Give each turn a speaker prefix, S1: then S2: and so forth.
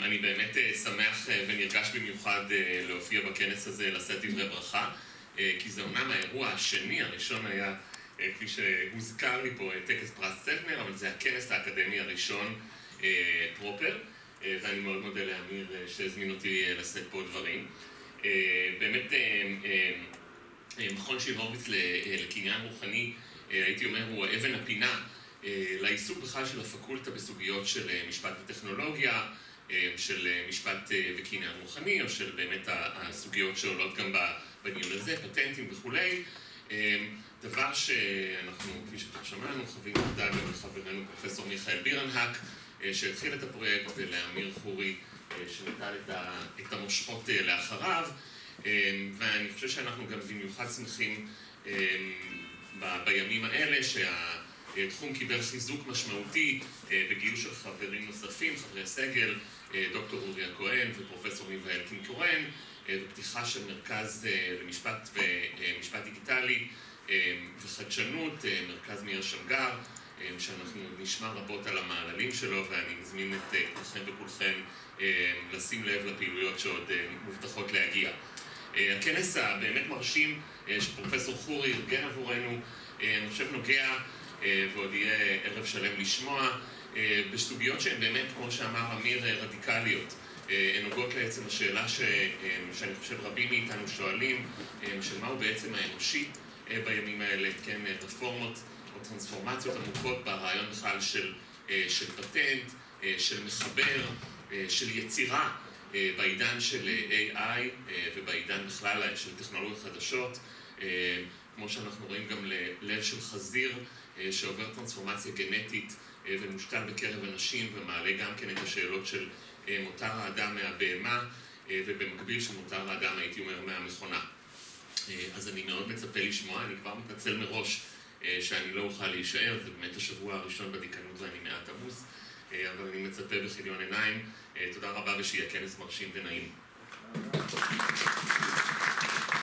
S1: אני באמת שמח ונרגש במיוחד להופיע בכנס הזה, לשאת דברי ברכה, כי זה אומנם האירוע השני, הראשון היה, כפי שהוזכר לי פה, טקס פרס סטפנר, אבל זה הכנס האקדמי הראשון פרופר, ואני מאוד מודה לאמיר שהזמין אותי לשאת פה דברים. באמת, מכון שיבוביץ לקניין רוחני, הייתי אומר, הוא אבן הפינה לעיסוק בכלל של הפקולטה בסוגיות של משפט וטכנולוגיה, של משפט וקניין רוחני, או של באמת הסוגיות שעולות גם בדיון הזה, פטנטים וכולי. דבר שאנחנו, כפי שכבר שמענו, חווים תודה גם לחברנו פרופסור מיכאל בירנהק, שהתחיל את הפרויקט, ולאמיר חורי, שנטל את המושכות לאחריו. ואני חושב שאנחנו גם במיוחד שמחים בימים האלה שהתחום קיבל חיזוק משמעותי בגיוס של חברים נוספים, חברי סגל, דוקטור אורי הכהן ופרופסור ניבה אלקין קורן, ופתיחה של מרכז למשפט ומשפט דיגיטלי וחדשנות, מרכז מאיר שמגר, שאנחנו נשמע רבות על המעללים שלו, ואני מזמין את כולכם וכולכם לשים לב לפעילויות שעוד מובטחות להגיע. הכנס הבאמת מרשים שפרופסור חורי ארגן עבורנו, אני חושב נוגע, ועוד יהיה ערב שלם לשמוע, בסוגיות שהן באמת, כמו שאמר אמיר, רדיקליות. הן נוגעות לעצם השאלה שאני חושב רבים מאיתנו שואלים, של מהו בעצם האנושי בימים האלה, כן, רפורמות או טרנספורמציות עמוקות ברעיון בכלל של פטנט, של מחבר, של יצירה בעידן של AI ובעידן בכלל של טכנולוגיות חדשות, כמו שאנחנו רואים גם ללב של חזיר שעובר טרנספורמציה גנטית ומושתל בקרב אנשים ומעלה גם כן את השאלות של מותר האדם מהבהמה ובמקביל של מותר האדם, הייתי אומר, מהמכונה. אז אני מאוד מצפה לשמוע, אני כבר מתנצל מראש שאני לא אוכל להישאר, זה באמת השבוע הראשון בדיקנות ואני מעט עמוס, אבל אני מצפה בכיליון עיניים. תודה רבה ושיהיה כנס מרשים ונעים.